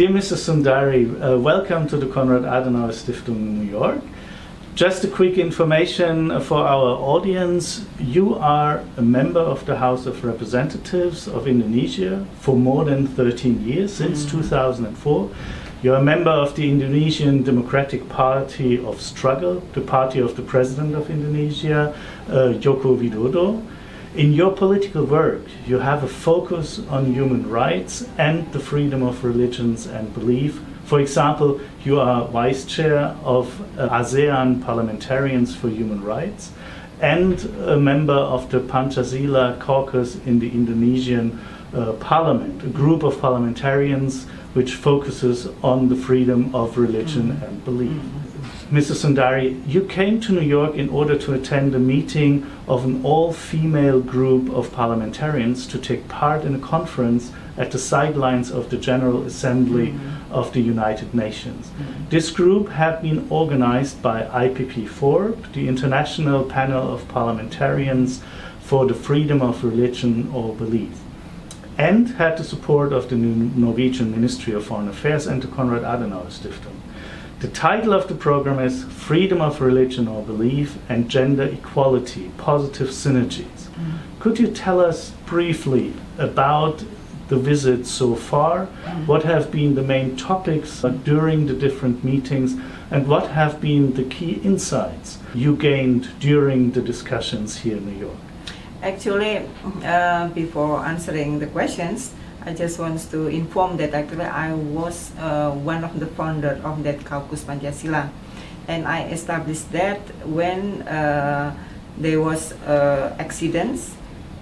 Dear Mr. Sundari, uh, welcome to the Konrad Adenauer Stiftung in New York. Just a quick information for our audience. You are a member of the House of Representatives of Indonesia for more than 13 years, since mm. 2004. You're a member of the Indonesian Democratic Party of Struggle, the party of the President of Indonesia, uh, Joko Widodo. In your political work, you have a focus on human rights and the freedom of religions and belief. For example, you are vice chair of uh, ASEAN Parliamentarians for Human Rights and a member of the Pancasila caucus in the Indonesian uh, parliament, a group of parliamentarians which focuses on the freedom of religion mm -hmm. and belief. Mm -hmm. Mr. Sundari, you came to New York in order to attend a meeting of an all female group of parliamentarians to take part in a conference at the sidelines of the General Assembly mm-hmm. of the United Nations. Mm-hmm. This group had been organized by IPPF, the International Panel of Parliamentarians for the Freedom of Religion or Belief, and had the support of the Norwegian Ministry of Foreign Affairs and the Konrad Adenauer Stiftung. The title of the program is Freedom of Religion or Belief and Gender Equality Positive Synergies. Mm. Could you tell us briefly about the visit so far? Mm. What have been the main topics during the different meetings? And what have been the key insights you gained during the discussions here in New York? Actually, uh, before answering the questions, I just want to inform that actually I was uh, one of the founder of that caucus Pancasila, and I established that when uh, there was uh, accidents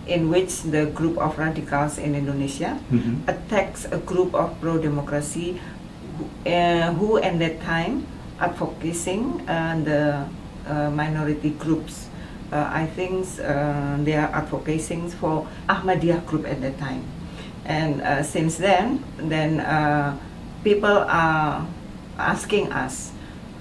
in which the group of radicals in Indonesia mm -hmm. attacks a group of pro-democracy who, uh, who at that time are advocating uh, the uh, minority groups. I think they are advocating for Ahmadiyya group at that time and uh, since then, then uh, people are asking us,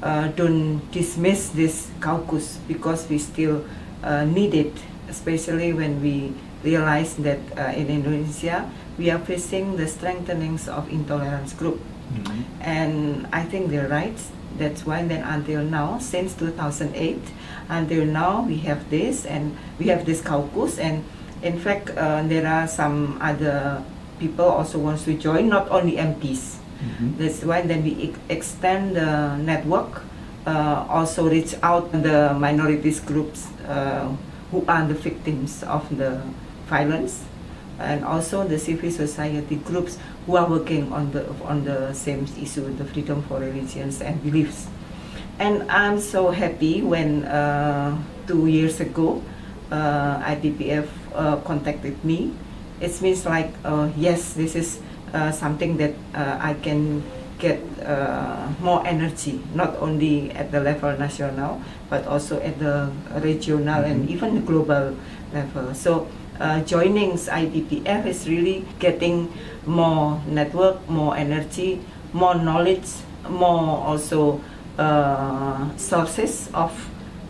uh, don't dismiss this caucus because we still uh, need it, especially when we realize that uh, in Indonesia we are facing the strengthenings of intolerance group. Mm -hmm. And I think they're right. That's why then until now, since 2008, until now we have this and we have this caucus and in fact uh, there are some other people also wants to join, not only MPs. Mm-hmm. That's why then we extend the network, uh, also reach out the minorities groups uh, who are the victims of the violence, and also the civil society groups who are working on the on the same issue, the freedom for religions and beliefs. And I'm so happy when uh, two years ago, uh, IPPF uh, contacted me it means like uh, yes this is uh, something that uh, I can get uh, more energy not only at the level national but also at the regional and mm-hmm. even the global level so uh, joining IPPF is really getting more network more energy more knowledge more also uh, sources of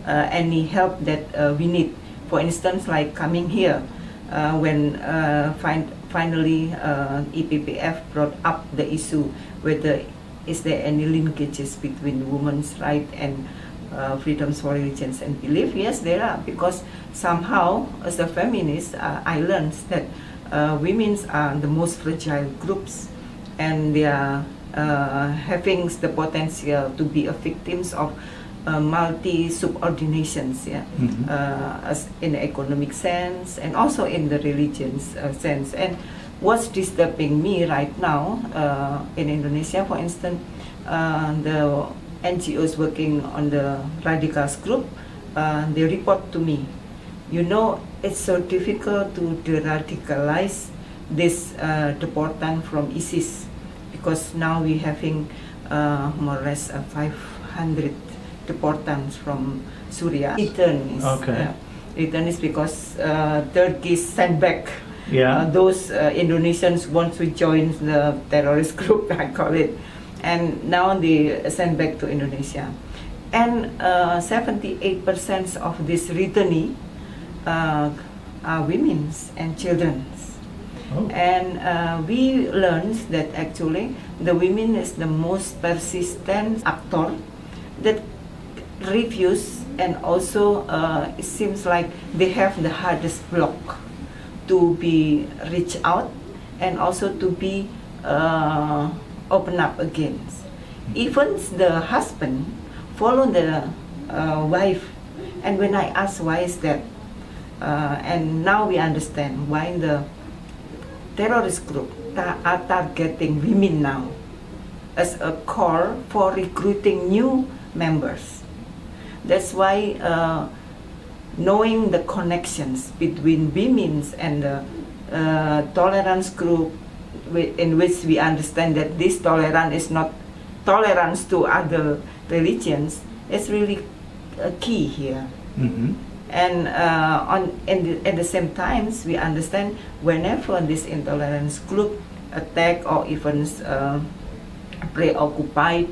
any help that we need for instance like coming here uh, when uh, fin finally uh, IPPF brought up the issue whether is there any linkages between women's right and uh, freedoms for religions and belief? Yes, there are because somehow as a feminist, uh, I learned that uh, women are the most fragile groups and they are having the potential to be victims of uh, multi subordinations yeah mm-hmm. uh, as in the economic sense and also in the religions uh, sense and what's disturbing me right now uh, in Indonesia for instance uh, the NGOs working on the radicals group uh, they report to me you know it's so difficult to de-radicalize this uh, deportant from ISIS because now we're having more or less 500 deportants from Syria. Returnees. Okay. Uh, because uh, Turkey sent back yeah. Uh, those uh, Indonesians want to join the terrorist group, I call it. And now they sent back to Indonesia. And 78% uh, of these returnee uh, are women and children. Oh. And uh, we learned that actually the women is the most persistent actor that refuse and also uh, it seems like they have the hardest block to be reached out and also to be uh, open up against. Even the husband follow the uh, wife, and when I ask why is that, uh, and now we understand why the terrorist group ta- are targeting women now as a core for recruiting new members. That's why uh, knowing the connections between women's and the uh, tolerance group in which we understand that this tolerance is not tolerance to other religions is really a key here. Hmm and uh, on and the, at the same times we understand whenever this intolerance group attack or even uh, preoccupied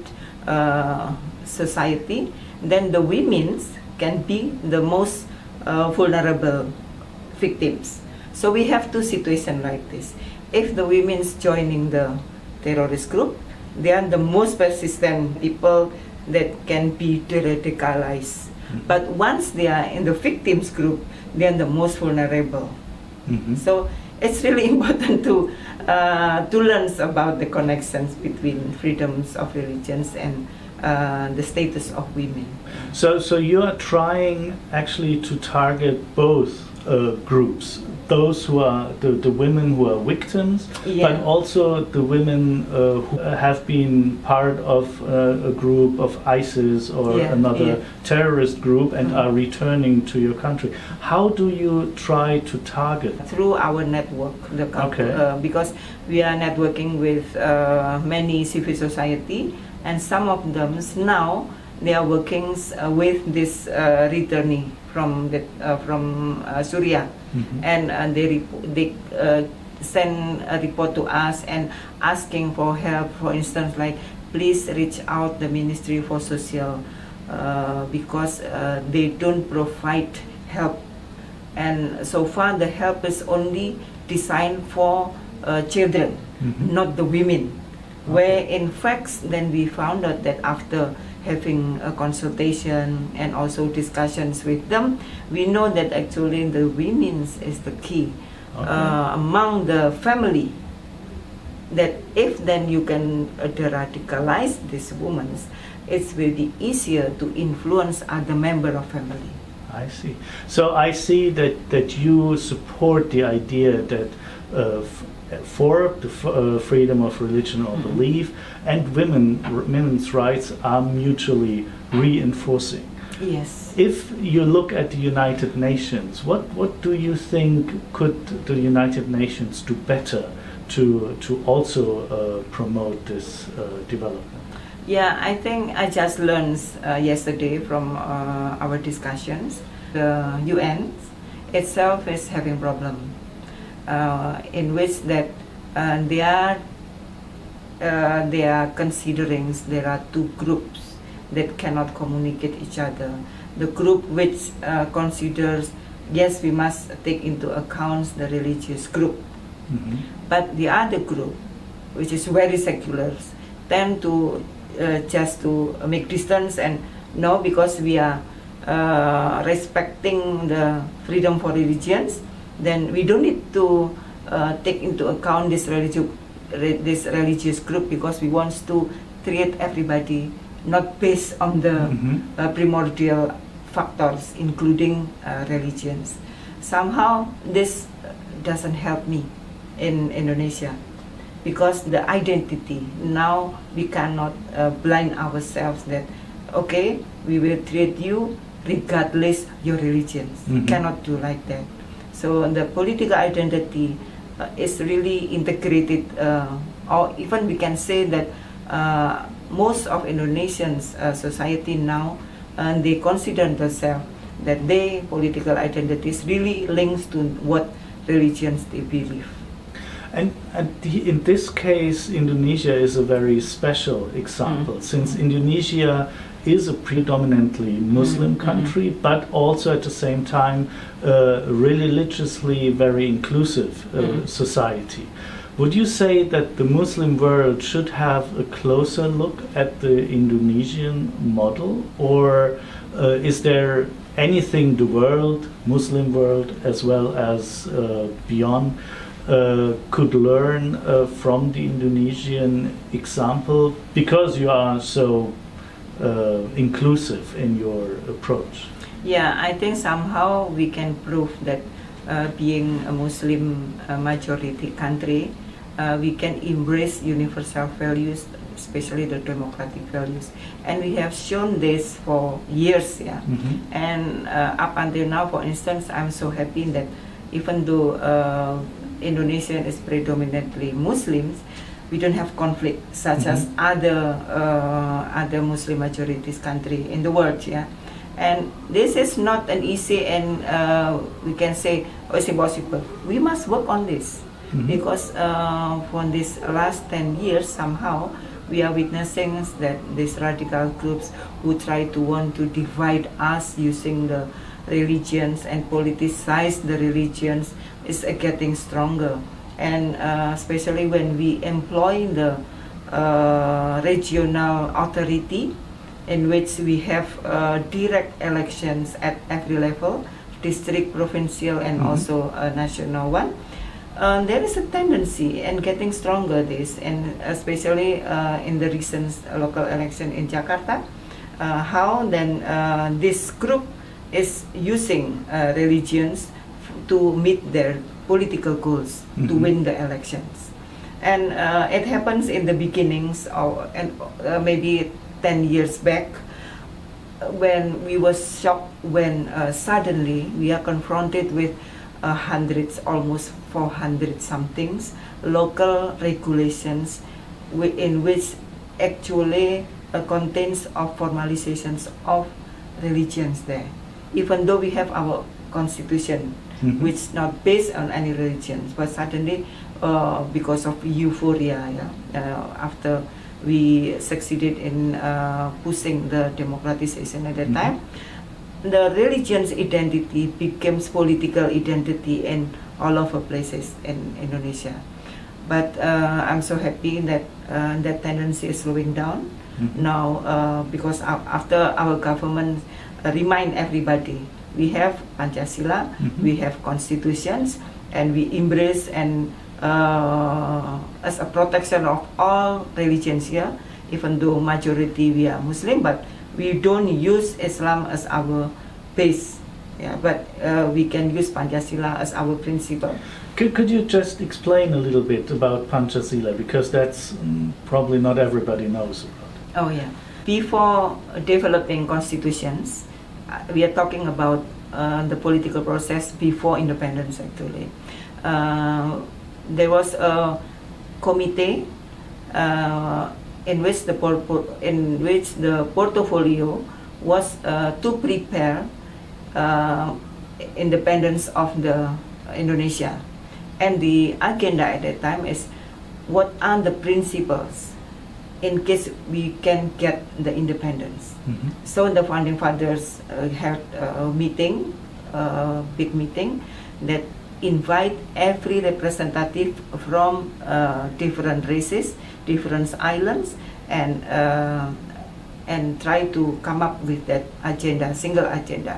uh, society then the women can be the most uh, vulnerable victims. So we have two situations like this. If the women's joining the terrorist group they are the most persistent people that can be radicalized but once they are in the victims group, they are the most vulnerable. hmm So it's really important to uh, to learn about the connections between freedoms of religions and uh, the status of women. So, so you are trying actually to target both uh, groups, those who are the, the women who are victims, Yeah. but also the women uh, who have been part of uh, a group of ISIS or Yeah, another yeah. terrorist group and Mhm. are returning to your country. How do you try to target? through our network the co- Okay. uh, because we are networking with uh, many civil society and some of them now they are working uh, with this uh, returnee from the, uh, from uh, Syria Mhm. and uh, they they uh, send a report to us and asking for help for instance like please reach out the ministry for social uh, because uh, they don't provide help and so far the help is only designed for uh, children Mhm. not the women where in fact then we found out that after having a consultation and also discussions with them we know that actually the women's is the key Okay. uh, among the family that if then you can uh, radicalize these women it's very easier to influence other member of family I see. So I see that, that you support the idea that uh, for the f- uh, freedom of religion or Mhm. belief and women r- women's rights are mutually reinforcing. yes If you look at the United Nations, what, what do you think could the United Nations do better to, to also uh, promote this uh, development? Yeah, I think I just learned uh, yesterday from uh, our discussions. The UN itself is having problem uh, in which that uh, they are uh, they are considering there are two groups that cannot communicate each other. The group which uh, considers yes we must take into account the religious group Mhm. but the other group, which is very secular, tend to uh, just to make distance and no, because we are uh, respecting the freedom for religions, then we don't need to uh, take into account this religious this religious group because we want to treat everybody not based on the Mhm. uh, primordial factors, including uh, religions. Somehow, this doesn't help me in Indonesia because the identity now we cannot uh, blind ourselves that okay we will treat you regardless your religions Mhm. cannot do like that so the political identity uh, is really integrated uh, or even we can say that uh, most of Indonesians uh, society now and they consider themselves that their political identities really links to what religions they believe And, and the, in this case, Indonesia is a very special example, Mm. since Indonesia is a predominantly Muslim Mhm. country, but also at the same time uh, religiously very inclusive uh, Mhm. society. Would you say that the Muslim world should have a closer look at the Indonesian model, or uh, is there anything the world, Muslim world, as well as uh, beyond, uh, could learn uh, from the Indonesian example because you are so uh, inclusive in your approach? Yeah, I think somehow we can prove that uh, being a Muslim uh, majority country, uh, we can embrace universal values, especially the democratic values, and we have shown this for years. Yeah, Mhm. and uh, up until now, for instance, I'm so happy that even though uh, Indonesia is predominantly Muslims, we don't have conflict such as Mhm. other uh, other Muslim majorities country in the world. Yeah, and this is not an easy and uh, we can say oh, it's impossible. We must work on this Mhm. because uh, for this last 10 years somehow we are witnessing that these radical groups who try to want to divide us using the religions and politicize the religions is getting stronger and uh, especially when we employ the uh, regional authority in which we have uh, direct elections at every level district provincial and Mhm. also a national one uh, there is a tendency and getting stronger this and especially uh, in the recent local election in Jakarta uh, how then uh, this group is using uh, religions f- to meet their political goals to Mhm. win the elections and uh, it happens in the beginnings of and uh, maybe 10 years back when we were shocked when uh, suddenly we are confronted with uh, hundreds, almost 400 somethings, local regulations in which actually uh, contains of formalizations of religions there. Even though we have our constitution, Mhm. which is not based on any religions, but suddenly uh, because of euphoria, yeah, uh, after we succeeded in uh, pushing the democratization at that Mhm. time, the religion's identity becomes political identity in all over places in Indonesia. But uh, I'm so happy that uh, that tendency is slowing down Mhm. now uh, because after our government remind everybody we have Pancasila, Mhm. we have constitutions, and we embrace and uh, as a protection of all religions here, even though majority we are Muslim, but we don't use Islam as our base. Yeah, but uh, we can use Pancasila as our principle. Could, could you just explain a little bit about Pancasila because that's mm, probably not everybody knows about. Oh yeah. Before developing constitutions, we are talking about uh, the political process before independence. Actually, uh, there was a committee uh, in which the in which the portfolio was uh, to prepare uh, independence of the Indonesia, and the agenda at that time is what are the principles in case we can get the independence. Mhm. So the founding fathers uh, had a meeting, a big meeting that invite every representative from uh, different races, different islands, and uh, and try to come up with that agenda, single agenda.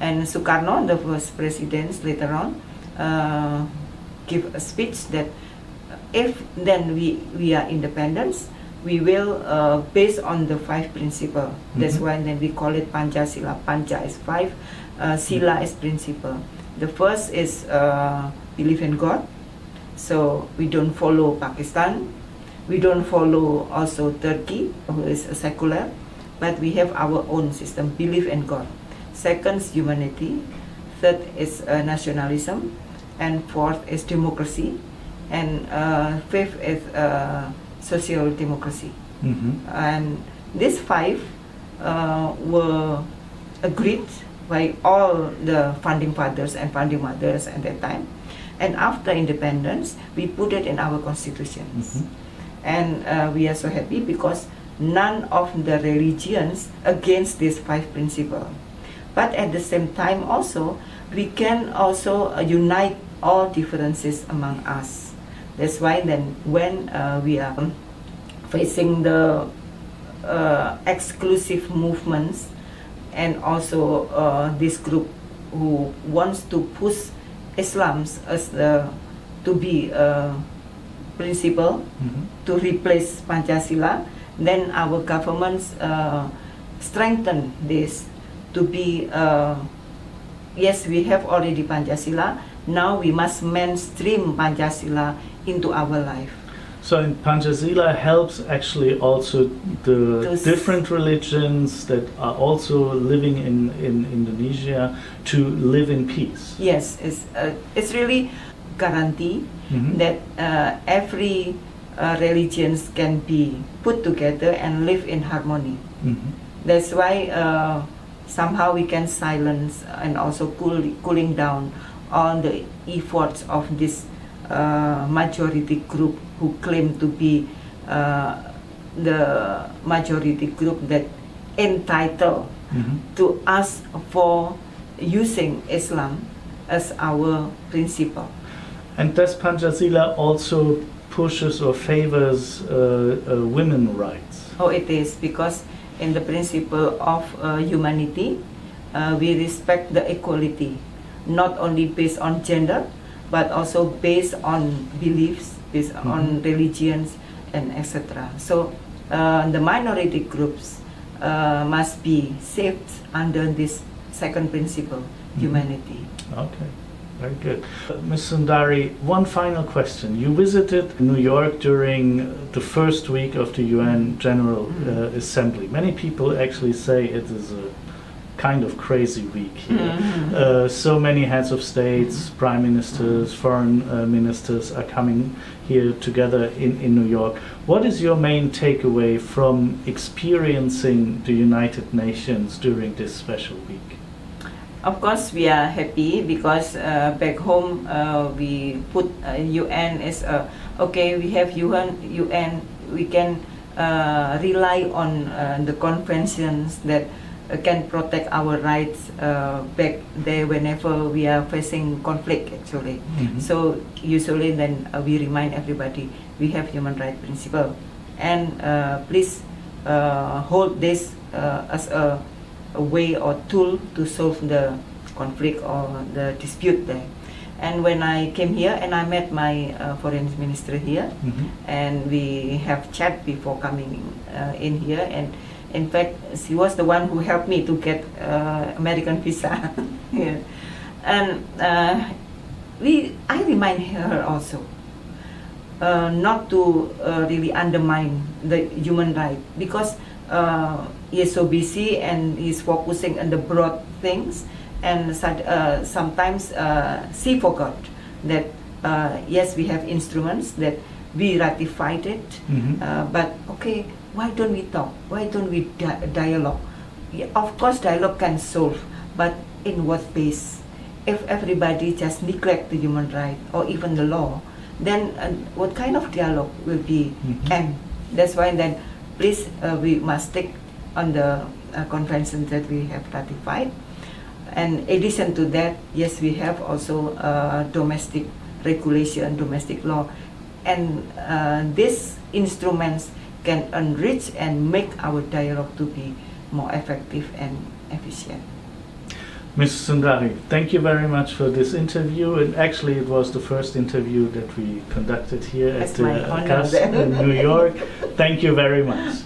And Sukarno, the first president, later on, uh, give a speech that if then we we are independence, we will uh, based on the five principle. That's Mhm. why then we call it Pancasila. Pancha is five, uh, Sila is principle. The first is uh, believe in God. So we don't follow Pakistan. We don't follow also Turkey, who is a secular, but we have our own system. Believe in God. Second is humanity. Third is uh, nationalism, and fourth is democracy, and uh, fifth is uh, social democracy. Mhm. And these five uh, were agreed by all the founding fathers and founding mothers at that time. And after independence, we put it in our constitutions. Mhm. And uh, we are so happy because none of the religions against these five principles. But at the same time also, we can also uh, unite all differences among us. That's why then when uh, we are facing the uh, exclusive movements and also uh, this group who wants to push Islam as the to be a principle Mhm. to replace Pancasila, then our governments uh, strengthen this to be uh, yes we have already Pancasila now we must mainstream Pancasila into our life. So in Pancasila helps actually also the Those- different religions that are also living in, in Indonesia to live in peace. Yes, it's uh, it's really guarantee Mhm. that uh, every uh, religions can be put together and live in harmony. Mhm. That's why uh, somehow we can silence and also cool, cooling down all the efforts of this majority group who claim to be uh, the majority group that entitled Mhm. to ask for using Islam as our principle. And does Pancasila also pushes or favors uh, uh, women rights? Oh, it is because in the principle of uh, humanity, uh, we respect the equality, not only based on gender, but also based on beliefs, based on religions, and etc. So uh, the minority groups uh, must be saved under this second principle, humanity. Okay, very good. Uh, Ms. Sundari, one final question. You visited New York during the first week of the UN General uh, Assembly. Many people actually say it is a kind of crazy week here. Mhm. Uh, so many heads of states, prime ministers, foreign uh, ministers are coming here together in, in New York. What is your main takeaway from experiencing the United Nations during this special week? Of course, we are happy because uh, back home uh, we put uh, UN as a okay. We have UN. UN. We can uh, rely on uh, the conventions that can protect our rights uh, back there whenever we are facing conflict. Actually, Mhm. so usually then uh, we remind everybody we have human right principle, and uh, please uh, hold this uh, as a a way or tool to solve the conflict or the dispute there. And when I came here and I met my uh, foreign minister here, Mhm. and we have chat before coming uh, in here, and in fact she was the one who helped me to get uh, American visa. yeah. And uh, we, I remind her also uh, not to uh, really undermine the human right because uh, he is so busy and he's focusing on the broad things and uh, sometimes uh, she forgot that uh, yes we have instruments that we ratified it Mhm. uh, but okay why don't we talk? Why don't we di- dialogue? Yeah, of course dialogue can solve but in what base if everybody just neglect the human right or even the law then uh, what kind of dialogue will be Mhm. end that's why then please uh, we must stick on the uh, convention that we have ratified. And in addition to that yes we have also uh, domestic regulation domestic law. And uh, these instruments can enrich and make our dialogue to be more effective and efficient Ms. Sundari, thank you very much for this interview. And actually, it was the first interview that we conducted here It's at the my KAS in New York. Thank you very much.